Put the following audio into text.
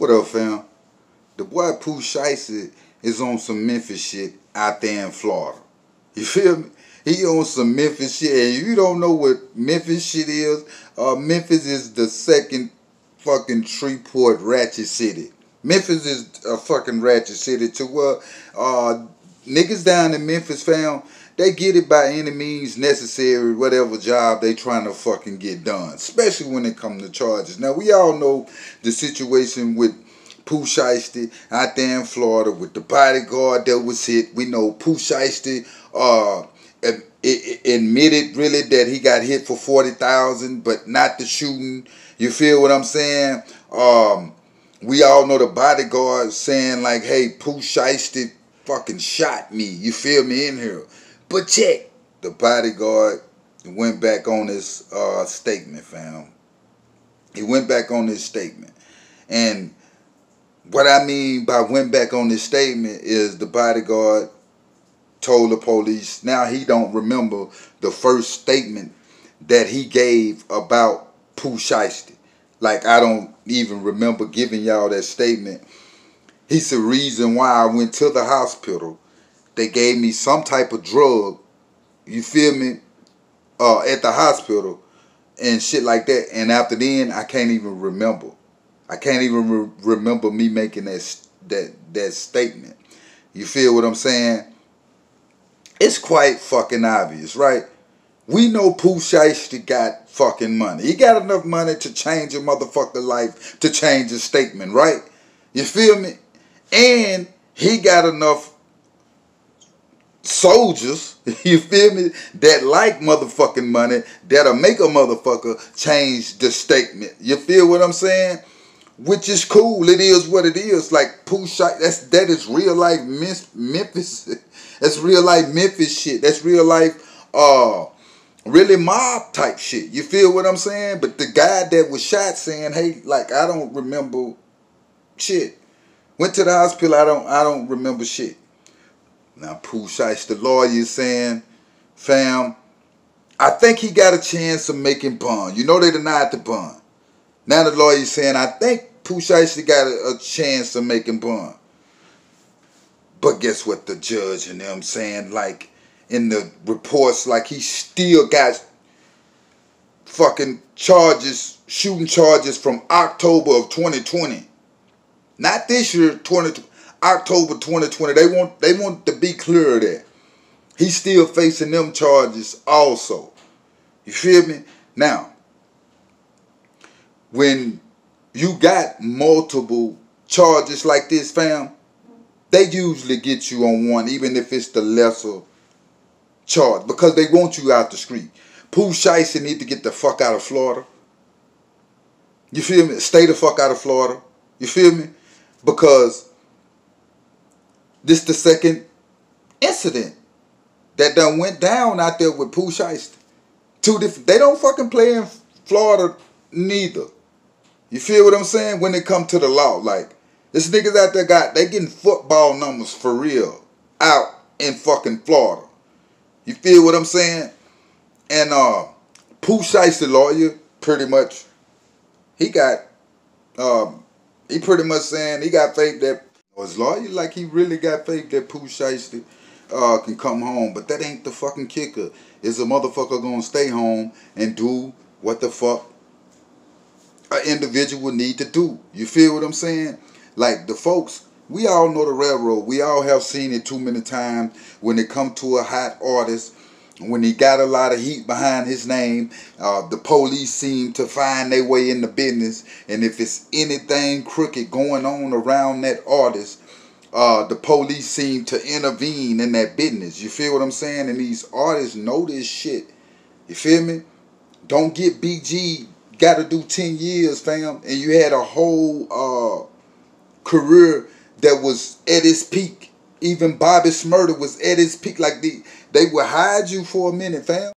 What up, fam? The boy Pooh Shiesty is on some Memphis shit out there in Florida. You feel me? He on some Memphis shit, and you don't know what Memphis shit is. Uh, Memphis is the second fucking Shreveport ratchet city. Memphis is a fucking ratchet city to where uh, niggas down in Memphis found they get it by any means necessary, whatever job they trying to fucking get done, especially when it comes to charges. Now, we all know the situation with Pooh Shiesty out there in Florida with the bodyguard that was hit. We know Pooh Shiesty uh, admitted really that he got hit for 40000 but not the shooting. You feel what I'm saying? Um, we all know the bodyguard saying like, hey, Pooh Shiesty fucking shot me. You feel me in here? But check, the bodyguard went back on his uh, statement, fam. He went back on his statement. And what I mean by went back on his statement is the bodyguard told the police now he don't remember the first statement that he gave about Pooh Shiesty. Like I don't even remember giving y'all that statement. He's the reason why I went to the hospital they gave me some type of drug, you feel me, uh, at the hospital and shit like that. And after then, I can't even remember. I can't even re remember me making that that that statement. You feel what I'm saying? It's quite fucking obvious, right? We know Pooh Shiesty got fucking money. He got enough money to change a motherfucker life, to change his statement, right? You feel me? And he got enough soldiers, you feel me, that like motherfucking money, that'll make a motherfucker change the statement. You feel what I'm saying? Which is cool. It is what it is. Like Pooh Shot, that's that is real life Memphis. That's real life Memphis shit. That's real life uh really mob type shit. You feel what I'm saying? But the guy that was shot saying, hey, like I don't remember shit. Went to the hospital, I don't I don't remember shit. Now, Pooh Shiesty, the lawyer, saying, fam, I think he got a chance of making bond. You know they denied the bond. Now the lawyer saying, I think Pooh Shiesty got a, a chance of making bond. But guess what the judge and them saying, like, in the reports, like he still got fucking charges, shooting charges from October of 2020. Not this year, 2020. October 2020. They want they want to be clear of that he's still facing them charges also. You feel me? Now, when you got multiple charges like this, fam, they usually get you on one, even if it's the lesser charge, because they want you out the street. Pooh Shiesty need to get the fuck out of Florida. You feel me? Stay the fuck out of Florida. You feel me? Because this the second incident that done went down out there with Pooh Shiesty. Two different. They don't fucking play in Florida neither. You feel what I'm saying? When it come to the law, like this niggas out there got they getting football numbers for real out in fucking Florida. You feel what I'm saying? And uh Pooh Shiesty lawyer, pretty much, he got um he pretty much saying he got faith that his lawyer like he really got faith that Pooh Shiesty uh, can come home. But that ain't the fucking kicker. Is a motherfucker gonna stay home and do what the fuck an individual need to do? You feel what I'm saying? Like the folks, we all know the railroad. We all have seen it too many times when it come to a hot artist when he got a lot of heat behind his name, uh, the police seem to find their way in the business. And if it's anything crooked going on around that artist, uh, the police seem to intervene in that business. You feel what I'm saying? And these artists know this shit. You feel me? Don't get BG. Got to do 10 years, fam. And you had a whole uh, career that was at its peak. Even Bobby Shmurda was at his peak. Like the they will hide you for a minute, fam.